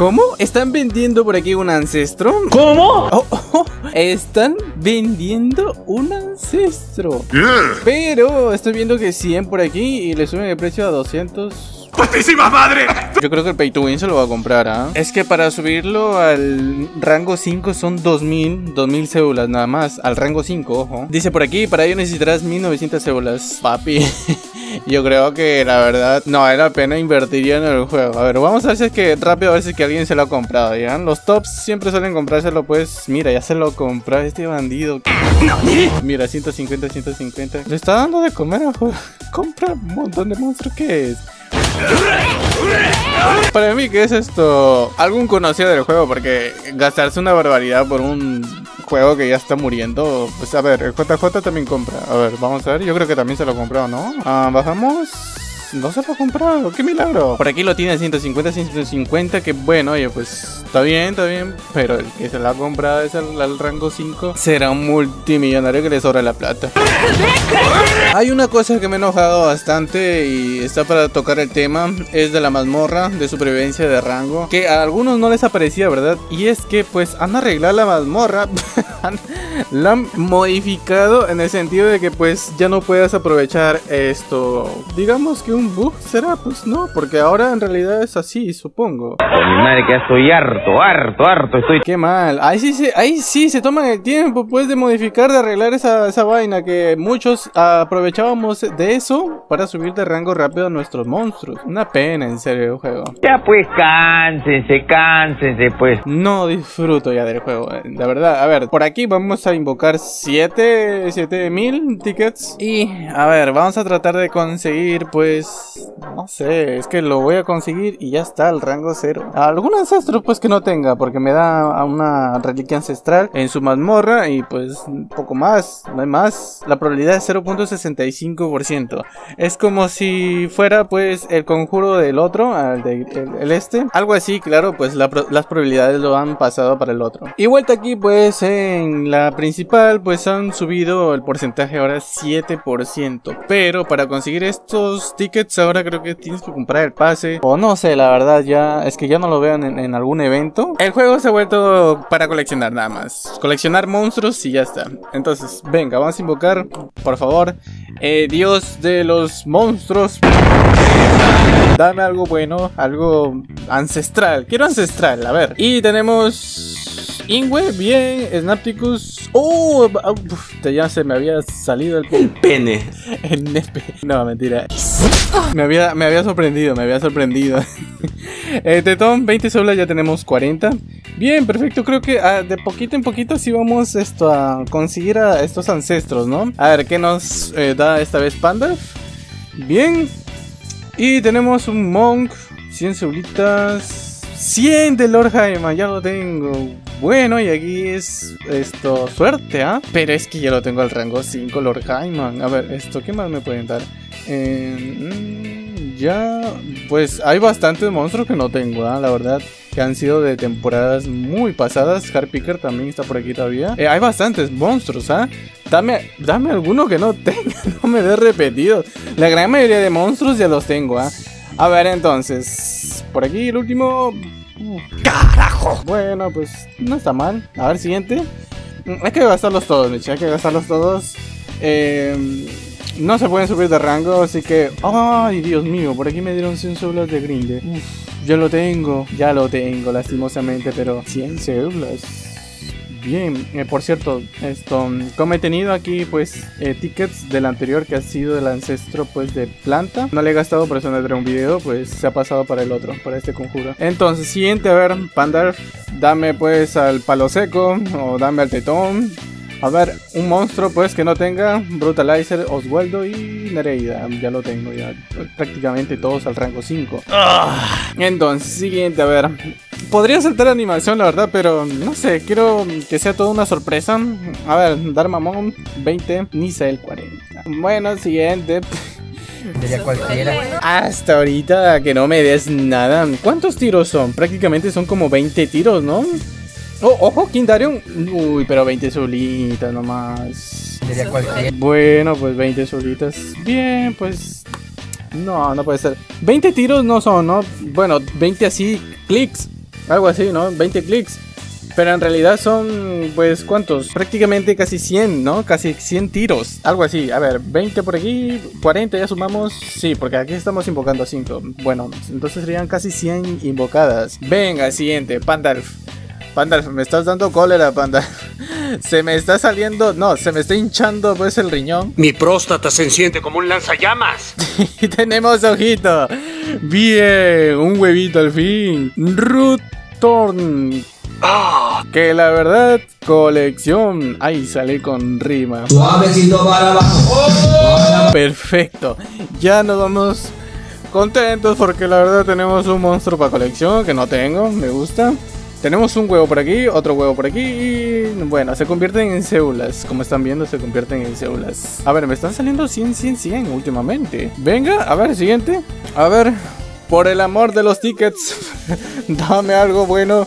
¿Cómo? ¿Están vendiendo por aquí un ancestro? ¿Cómo? Oh, oh, están vendiendo un ancestro. Pero estoy viendo que 100 por aquí y le suben el precio a 200. ¡Putísima madre! Yo creo que el Pay to Win se lo va a comprar, ¿ah? Es que para subirlo al rango 5 son 2000, 2000 cédulas nada más. Al rango 5, ojo. Dice por aquí, para ello necesitarás 1900 cédulas. Papi. Yo creo que la verdad no vale la pena invertir en el juego. A ver, vamos a ver si es que rápido a ver si es que alguien se lo ha comprado, ¿ya? Los tops siempre suelen comprárselo, pues. Mira, ya se lo compró este bandido. Mira, 150, 150. Le está dando de comer al juego. Compra un montón de monstruos. ¿Qué es? Para mí, ¿qué es esto? Algún conocido del juego, porque gastarse una barbaridad por un juego que ya está muriendo. Pues a ver, el JJ también compra. A ver, vamos a ver. Yo creo que también se lo compró, ¿no? Ah, bajamos. No se lo ha comprado, qué milagro. Por aquí lo tiene 150, 150, que bueno, oye, pues está bien, está bien. Pero el que se lo ha comprado es al, rango 5. Será un multimillonario que le sobra la plata. Hay una cosa que me ha enojado bastante y está para tocar el tema. Es de la mazmorra de supervivencia de rango. Que a algunos no les aparecía, ¿verdad? Y es que pues han arreglado la mazmorra. la han modificado en el sentido de que pues ya no puedas aprovechar esto. Digamos que un un bug será? Pues no, porque ahora en realidad es así, supongo. mi madre que estoy harto, harto, harto, estoy... Qué mal. Ahí sí, se, ahí sí se toman el tiempo, pues, de modificar, de arreglar esa, esa vaina que muchos aprovechábamos de eso para subir de rango rápido a nuestros monstruos. Una pena, en serio, el juego. Ya pues, cánsense, cánsense, pues. No disfruto ya del juego, eh, de verdad. A ver, por aquí vamos a invocar 7, 7 mil tickets. Y, a ver, vamos a tratar de conseguir, pues, no sé, es que lo voy a conseguir y ya está, el rango cero. Algún ancestro pues que no tenga, porque me da una reliquia ancestral en su mazmorra y pues poco más, no hay más. La probabilidad es 0.65%. Es como si fuera pues el conjuro del otro, el, el, este. Algo así, claro, pues las probabilidades lo han pasado para el otro. Y vuelta aquí pues en la principal pues han subido el porcentaje ahora 7%. Pero para conseguir estos tickets ahora creo que tienes que comprar el pase. O no sé, la verdad, ya es que ya no lo vean en, algún evento. El juego se ha vuelto para coleccionar nada más. Coleccionar monstruos y ya está. Entonces, venga, vamos a invocar, por favor, eh, Dios de los monstruos. Dame algo bueno, algo ancestral. Quiero ancestral, a ver. Y tenemos Ingwe, bien. Snapticus. ¡Oh! ya se me había salido el, el pene. El nepe. No, mentira. Me había, me había sorprendido, me había sorprendido. eh, Tetón, 20 solas, ya tenemos 40. Bien, perfecto. Creo que ah, de poquito en poquito sí vamos esto a conseguir a estos ancestros, ¿no? A ver, ¿qué nos eh, da esta vez Panda? Bien. Y tenemos un Monk, 100 solitas. 100 de Lord Jaime, ya lo tengo. Bueno, y aquí es esto, suerte, ¿ah? Pero es que ya lo tengo al rango 5, Lord Jaime. A ver, esto, ¿qué más me pueden dar? Eh, ya, pues hay bastantes monstruos que no tengo, ¿ah? La verdad que han sido de temporadas muy pasadas. Harpicker también está por aquí todavía. Eh, hay bastantes monstruos, ¿ah? Dame, dame alguno que no tenga, no me dé repetido. La gran mayoría de monstruos ya los tengo, ¿ah? A ver, entonces. Por aquí el último. ¡Carajo! Bueno, pues no está mal. A ver, siguiente. Mm, hay que gastarlos todos, Michi. Hay que gastarlos todos. Eh, no se pueden subir de rango, así que. ¡Ay, Dios mío! Por aquí me dieron 100 células de grinde. Uf, ya lo tengo. Ya lo tengo, lastimosamente, pero 100 células. Bien, eh, por cierto, esto, como he tenido aquí pues eh, tickets del anterior que ha sido del ancestro pues de planta, no le he gastado por eso no un video, pues se ha pasado para el otro, para este conjuro. Entonces, siguiente, a ver, Pandar, dame pues al palo seco o dame al tetón. A ver, un monstruo pues que no tenga Brutalizer, Oswaldo y Nereida. Ya lo tengo ya. Prácticamente todos al rango 5. Ah. Entonces, siguiente, a ver. Podría saltar animación, la verdad, pero no sé, quiero que sea toda una sorpresa. A ver, Darmamon 20, Nisel 40. Bueno, siguiente. cualquiera. Hasta ahorita que no me des nada. ¿Cuántos tiros son? Prácticamente son como 20 tiros, ¿no? Oh, ojo, Kindarion. Uy, pero 20 solitas nomás. cualquiera. Bueno, pues 20 solitas. Bien, pues. No, no puede ser. 20 tiros no son, ¿no? Bueno, 20 así, clics. Algo así, ¿no? 20 clics. Pero en realidad son, pues, ¿cuántos? Prácticamente casi 100, ¿no? Casi 100 tiros. Algo así. A ver, 20 por aquí, 40 ya sumamos. Sí, porque aquí estamos invocando a 5. Bueno, entonces serían casi 100 invocadas. Venga, siguiente, Pandalf. Pandalf, me estás dando cólera, Pandalf. Se me está saliendo, no, se me está hinchando pues el riñón. Mi próstata se enciende como un lanzallamas. y tenemos ojito. Bien, un huevito al fin. Ruth Thorn. Ah, Que la verdad, colección. Ahí sale con rima. Suavecito para abajo. Perfecto. Ya nos vamos contentos porque la verdad tenemos un monstruo para colección que no tengo. Me gusta. Tenemos un huevo por aquí, otro huevo por aquí y bueno, se convierten en células. Como están viendo, se convierten en células. A ver, me están saliendo 100, 100, 100 últimamente. Venga, a ver, siguiente. A ver, por el amor de los tickets, dame algo bueno.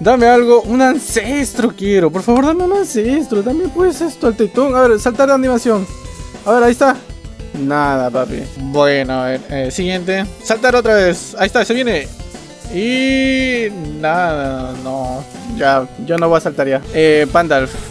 Dame algo, un ancestro quiero. Por favor, dame un ancestro. Dame pues esto al tetón. A ver, saltar de animación. A ver, ahí está. Nada, papi. Bueno, a ver, eh, siguiente. Saltar otra vez. Ahí está, se viene. Y nada, no. Ya, yo no voy a saltar ya. Eh, Pandalf.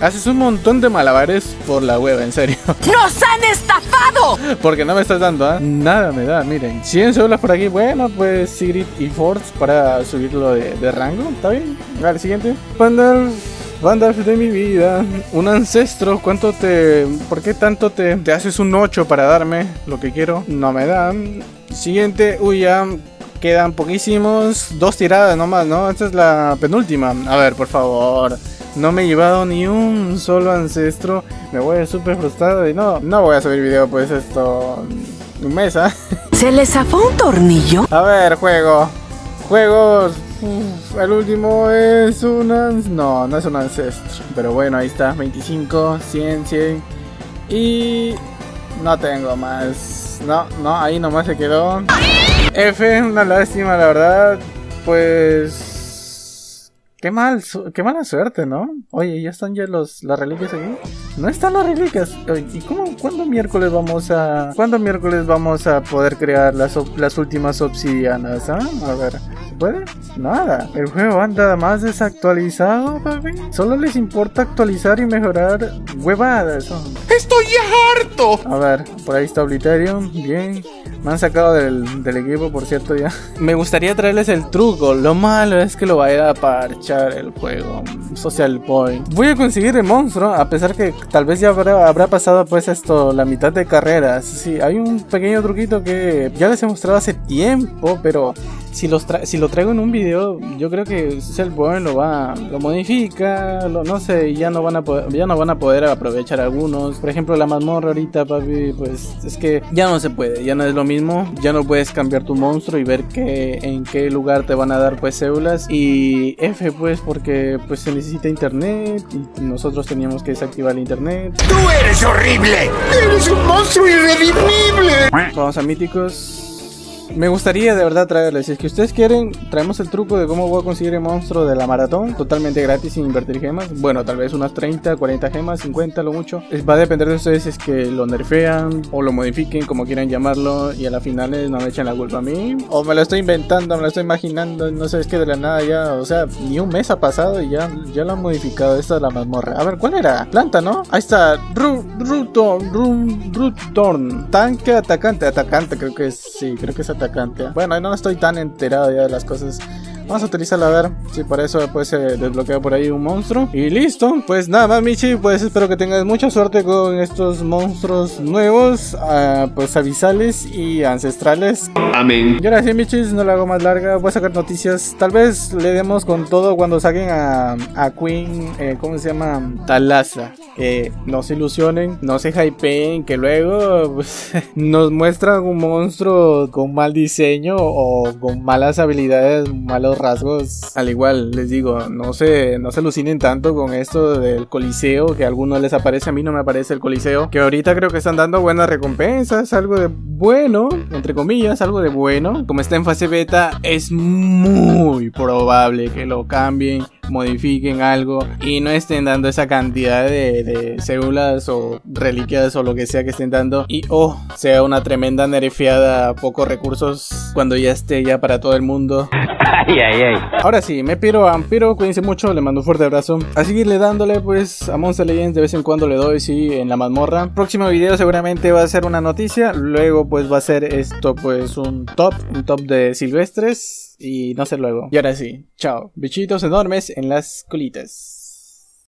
Haces un montón de malabares por la web, en serio. ¡Nos han estafado! Porque no me estás dando, ¿ah? Nada me da, miren. 100 células por aquí. Bueno, pues Sigrid y Force para subirlo de, de rango. ¿Está bien? Vale, siguiente. Pandalf. Pandalf de mi vida. Un ancestro. ¿Cuánto te. ¿Por qué tanto te, te haces un 8 para darme lo que quiero? No me dan. Siguiente. Uy, ya. Quedan poquísimos. Dos tiradas nomás, ¿no? Esta es la penúltima. A ver, por favor. No me he llevado ni un solo ancestro. Me voy súper frustrado y no, no voy a subir video pues esto un mes, ¿ah? ¿Se le zafó un tornillo? A ver, juego. Juegos. Uf, el último es un No, no es un ancestro. Pero bueno, ahí está. 25, 100, 100. Y... No tengo más. No, no, ahí nomás se quedó. F, una lástima, la verdad. Pues... Qué mal, qué mala suerte, ¿no? Oye, ¿ya están ya los, las reliquias aquí? No están las reliquias. ¿Y cómo, cuándo miércoles vamos a... ¿Cuándo miércoles vamos a poder crear las, las últimas obsidianas, ah? A ver, ¿se puede? Nada. El juego anda más desactualizado, papi. Solo les importa actualizar y mejorar huevadas. ¿no? ¡Estoy harto! A ver, por ahí está Oblitarium, bien. Me han sacado del, del equipo, por cierto, ya. Me gustaría traerles el truco. Lo malo es que lo vaya a parchar el juego. Social Point. Voy a conseguir el monstruo, a pesar que tal vez ya habrá, habrá pasado pues esto, la mitad de carreras. Sí, hay un pequeño truquito que ya les he mostrado hace tiempo, pero si, los tra- si lo traigo en un video, yo creo que Social Point lo va, lo modifica, lo- no sé, ya no van a ya no van a poder aprovechar algunos. Por ejemplo, la mazmorra ahorita, papi, pues es que ya no se puede, ya no es lo mismo, ya no puedes cambiar tu monstruo y ver que en qué lugar te van a dar pues células y F pues porque pues se necesita internet y nosotros teníamos que desactivar el internet. ¡Tú eres horrible! ¡Eres un monstruo irredimible! Vamos a míticos. Me gustaría de verdad traerles. Si es que ustedes quieren, traemos el truco de cómo voy a conseguir el monstruo de la maratón. Totalmente gratis sin invertir gemas. Bueno, tal vez unas 30, 40 gemas, 50 lo mucho. Va a depender de ustedes si es que lo nerfean o lo modifiquen, como quieran llamarlo. Y a la final eh, no me echen la culpa a mí. O me lo estoy inventando, me lo estoy imaginando. No sé, es que de la nada ya. O sea, ni un mes ha pasado y ya, ya lo han modificado. Esta es la mazmorra. A ver, ¿cuál era? Planta, ¿no? Ahí está. Ru- Ruton. Ru- Rutorn. Tanque, atacante. Atacante, creo que es. Sí, creo que es atacante. Bueno, no estoy tan enterado ya de las cosas. Vamos a utilizarla a ver si para eso después se desbloquea por ahí un monstruo. Y listo. Pues nada más, Michi. Pues espero que tengas mucha suerte con estos monstruos nuevos. ah, pues abisales y ancestrales. Amén. Y ahora sí, Michis, no la hago más larga. Voy a sacar noticias. Tal vez le demos con todo cuando saquen a, a Queen. eh, ¿Cómo se llama? Talaza. Que no se ilusionen, no se hypeen. Que luego pues, nos muestran un monstruo con mal diseño o con malas habilidades, malos rasgos. Al igual, les digo, no se, no se alucinen tanto con esto del Coliseo. Que a algunos les aparece, a mí no me aparece el Coliseo. Que ahorita creo que están dando buenas recompensas. Algo de bueno, entre comillas, algo de bueno. Como está en fase beta, es muy probable que lo cambien, modifiquen algo y no estén dando esa cantidad de, de células o reliquias o lo que sea que estén dando. Y oh, sea una tremenda nerfeada, pocos recursos cuando ya esté ya para todo el mundo. Ay, ay, ay. Ahora sí, me piro a Ampiro, cuídense mucho, le mando un fuerte abrazo. A seguirle dándole pues a Monster Legends, de vez en cuando le doy, sí, en la mazmorra. Próximo video seguramente va a ser una noticia, luego pues va a ser esto pues un top, un top de silvestres y no sé luego. Y ahora sí, chao, bichitos enormes en las colitas.